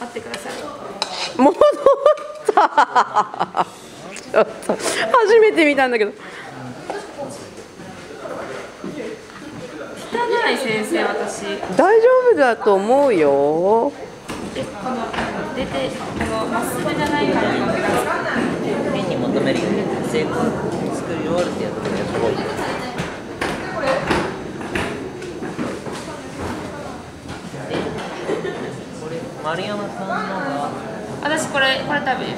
待ってください。戻った。ちょっと初めて見たんだけど。汚い先生私。大丈夫だと思うよ。でこの出てこのまっすぐじゃない感じのグラスペンに求めるように成功作り終わるってやつがすごい。これ丸山さんのが私これこれ食べる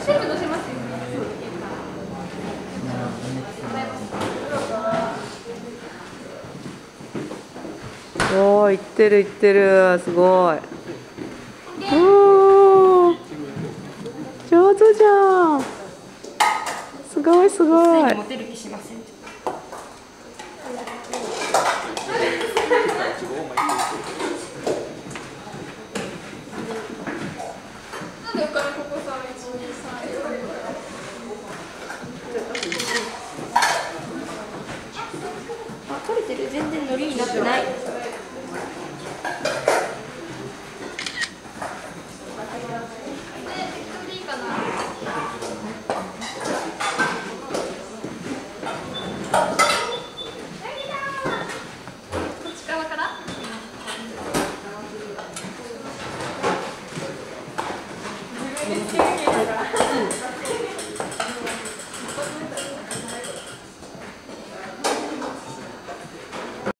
おおいってるいってる。すごい。おー。上手じゃん。すごいすごい。モテる気しません全然ノリになってない。自分で